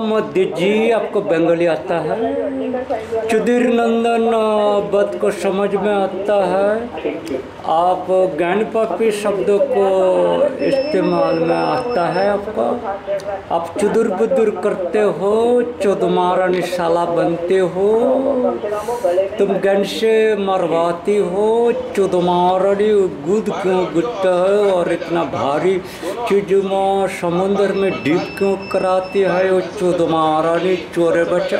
मोदी जी आपको बंगाली आता है। चुदिर नंदन बद को समझ में आता है। आप ज्ञान पापी शब्दों को इस्तेमाल में आता है आपका? आप चुदुर बुदुर करते हो, चौदमारा निशाला बनते हो, तुम ज्ञान से मरवाती हो, चौदमारणी गुद क्यों गुटता है और इतना भारी चीज़ में समुद्र में डीप क्यों कराती है वो चौदमारणी चोरे बच्चा?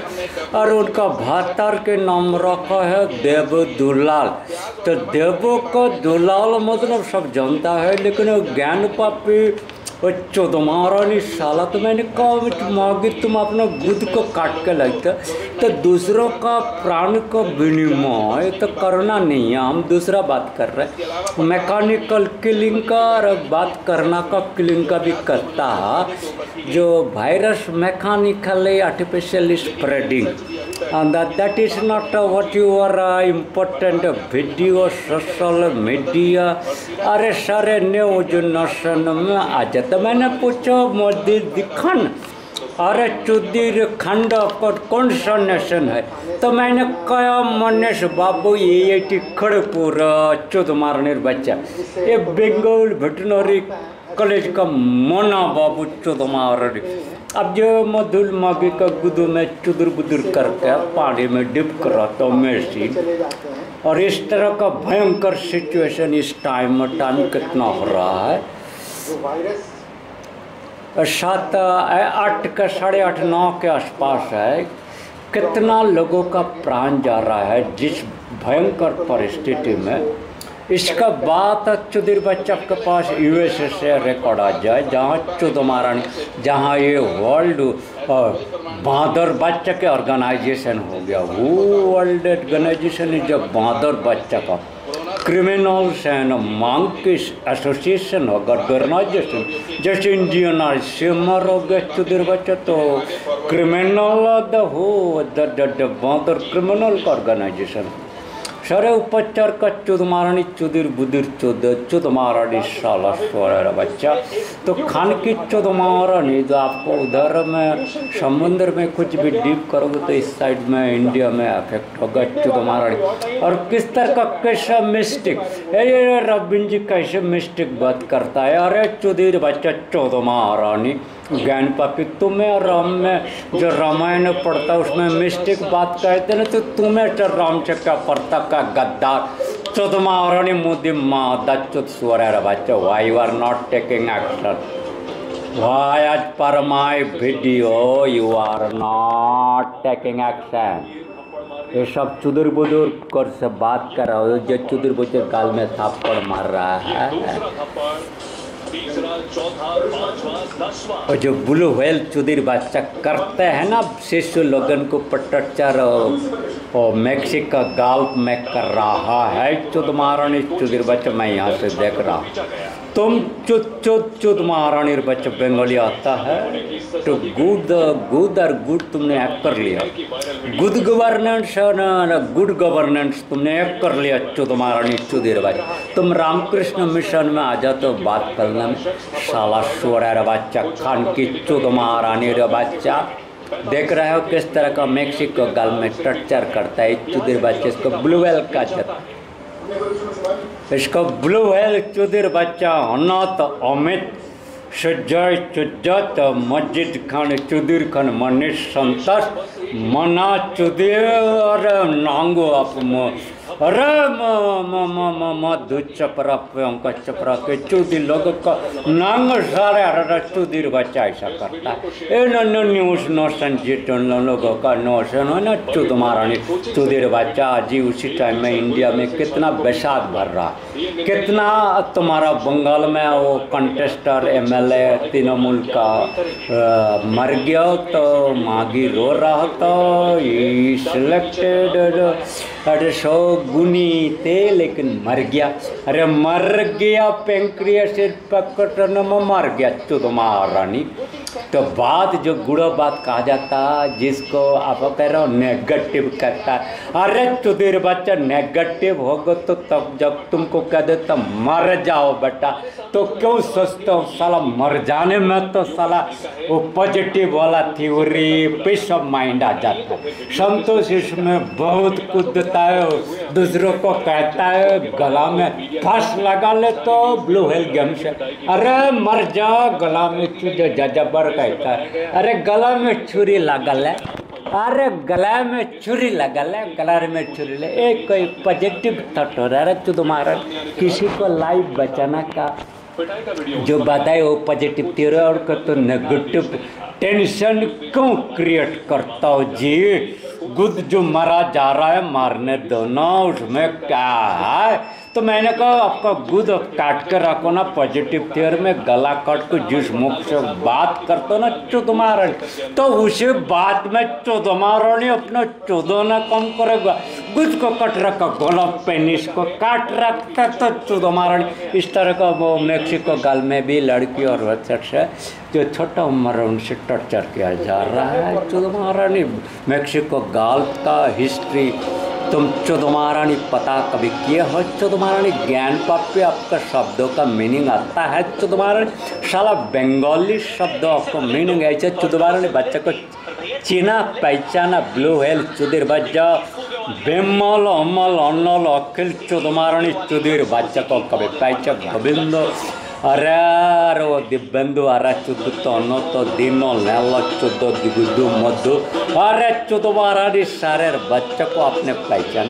और उनका भातार के नाम रखा है देव दुलाल। तो देवों का दुलाल मतलब सब जानता है, लेकिन ज्ञान पापी, वो चौदमारानी साला तो मैंने कहा मांगी तुम अपना बुद्ध को काट के लगता तो दूसरों का प्राण का विनिमय तो करना नहीं है, हम दूसरा बात कर रहे हैं। मैकेनिकल किलिंग का और बात करना का किलिंग का भी करता है, जो virus mechanically artificially spreading and that, that is not uh, what your uh, important video social media अरे सारे न्यूज़ नशन में आ जाता मैंने पूछा मोदी दिखन अरे चुदिर खंड पर कौन सा नेशन है तो मैंने कहा मनीष बाबू ये टी खड़गपुर चुद मारने बच्चा ये बंगाल वेटनरी कॉलेज का मोना बाबू चुद अब जो मधुल मागी का गुदू में चुदुर बुदुर करके पानी में डिप कराता मशीन और इस तरह का भयंकर सिचुएशन इस टाइम टाइम कितना हो रहा है? सात आठ का, साढ़े आठ, नौ के आसपास है। कितना लोगों का प्राण जा रहा है जिस भयंकर परिस्थिति में इसका बात चुदिर बच्चा के पास यूएसए से रिकॉर्ड आ जाए, जहाँ चुद चुदमारण जहाँ ये वर्ल्ड बादर बच्चा के ऑर्गेनाइजेशन हो गया। वो वर्ल्ड ऑर्गेनाइजेशन जब बादर बच्चा का क्रिमिनल्स एंड मंकीस एसोसिएशन होगा ऑर्गेनाइजेशन जैसे इंडियन आर सिमर हो गया चुदिर बच्चा तो क्रिमिनल हो द बादर क्रिमिनल का ऑर्गेनाइजेशन उपचार का चुद मारानी चुदिर बुदिर चुद चुद मारानी साला स्वर बच्चा। तो खान की चुद मारानी जो आपको उधर में, समुद्र में कुछ भी डीप करोगे तो इस साइड में, इंडिया में अफेक्ट होगा चुद मारानी और किस तरह का कैसा मिस्टेक ये रबिन जी, कैसे मिस्टेक बात करता है? अरे चुदिर बच्चा चौद महारानी ज्ञान पापी तुम्हें और राम में। जो रामायण पढ़ता, उसमें मिस्टेक बात कहते ना तो तुम्हें तो राम से क्या पढ़ता का गद्दार? चौथ महारानी मोदी माँ दच्युत स्वर बच्चा why are not taking action why आज पर my video you are not taking action ये सब चुदुर बुदुर कर से बात कर रहा हो, जो चुदुर बुदुर गाल में थापड़ मार रहा है। और जो ब्लू व्हेल चुदीर बच्चा करते हैं ना शिष्य लोगन को पटचर और मैक्सिक का गाल्प में कर रहा है। चुद महारानी चुदीर बच्चा मैं यहाँ से देख रहा हूँ। तुम चुद चुद चुद महारानी बच्चा बंगाली आता है तो गुड गुड और गुड तुमने एक कर लिया। गुड गवर्नेंस गुड गवर्नेंस तुमने एक कर लिया चुद महारानी चुदिर बच्चा तुम रामकृष्ण मिशन में आ जाओ तो बात करने। में साला सोरा बच्चा, खान की चुद महारानी बच्चा, देख रहे हो किस तरह का मेक्सिको गाल में टर्चर करता है चुदिर बच्चे इसको ब्लू वेल का जता इसको ब्लू वेल चुदिर बच्चा अनाथ, अमित, सज्जय, चुज्जत, मस्जिद खान, चुदिर खान, मनीष संतस, मना चुदिर, नांगो आप लोग का ए आज उसी टाइम में इंडिया में कितना बेसाद भर रहा कितना तुम्हारा बंगाल में वो कंटेस्टर एमएलए तृणमूल का मर गया तो मागी रो रहा था सिलेक्टेड अरे सौ गुनी थे लेकिन मर गया। अरे मर गया, पेंक्रिया सिर पकड़ मर गया। चुद महारानी तो बात जो गुड़ो बात कहा जाता, जिसको आप कह रहे हो नेगेटिव कहता है अरे चुदिर बच्चा नेगेटिव होगा तो तब जब तुमको कह दे तब मर जाओ बेटा। तो क्यों सोचते हो साला मर जाने में तो साला वो पॉजिटिव वाला थ्योरी पीस ऑफ़ माइंड आ जाता। है संतोष इसमें बहुत कूदता है, दूसरों को कहता है, गला में फंस लगा ले तो ब्लू हेल गेम से। अरे मर जा, गला में चुज जबर कहता अरे गला में छुरी लगल है। अरे गला में छुरी लगल है गला में छुरी ले। एक कोई पॉजिटिव थॉट हो रहा है तो तुम्हारा। किसी को लाइफ बचाना का जो बताए वो पॉजिटिव थ्योरी और को तो नेगेटिव टेंशन क्यों क्रिएट करता हो जी? गुद जो मरा जा रहा है, मारने दो ना, उसमें क्या है? तो मैंने कहा, आपका गुद काट के रखो ना पॉजिटिव थियर में गला कट को जिस मुख से बात करते ना चुदमारण तो उसी बात में चुदमारणी अपना चुदोना कम करेगा। गुद को कट रखा, गला पेनिस को काट रखता तो चुदमारण इस तरह का वो मेक्सिको गाल में भी लड़की और बच्चा से जो छोटा उम्र है, उनसे टॉर्चर किया जा रहा है चुदमारणी मेक्सिको गाल का हिस्ट्री तुम चौधमारानी पता कभी किए हो? चौधमारानी ज्ञान पाप पे आपका शब्दों का मीनिंग आता है। चौधमारानी साला बंगाली शब्दों आपको मीनिंग ऐसे चौधमारानी बच्चे को चीना पहचाना ब्लू हेल चुदिर बच्चा, बेमल, अमल अन्नल अखिल चौधमारानी चुदिर बच्चा को कभी पहचा गोविंद अरे अरे वो दिव्यंदु अरे चुद्ध तो अन्न तो दिनो नेल चुद दिगुदु मधु अरे चुद्ध सारे बच्चे को अपने पहचान